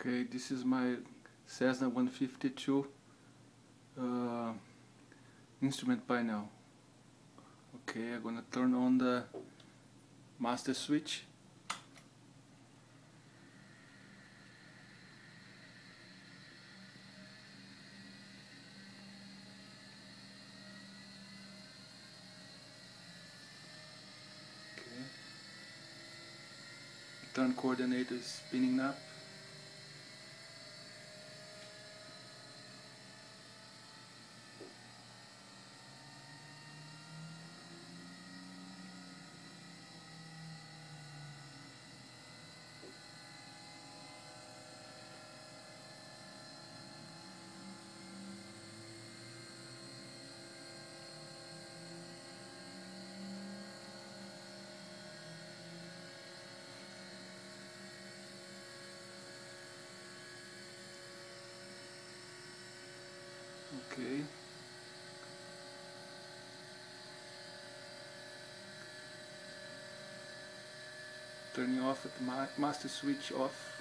Okay, this is my Cessna 152 uh, instrument panel. Okay, I'm gonna turn on the master switch. Okay. Turn coordinator spinning up. Okay. Turning off at the ma master switch off.